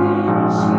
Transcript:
You.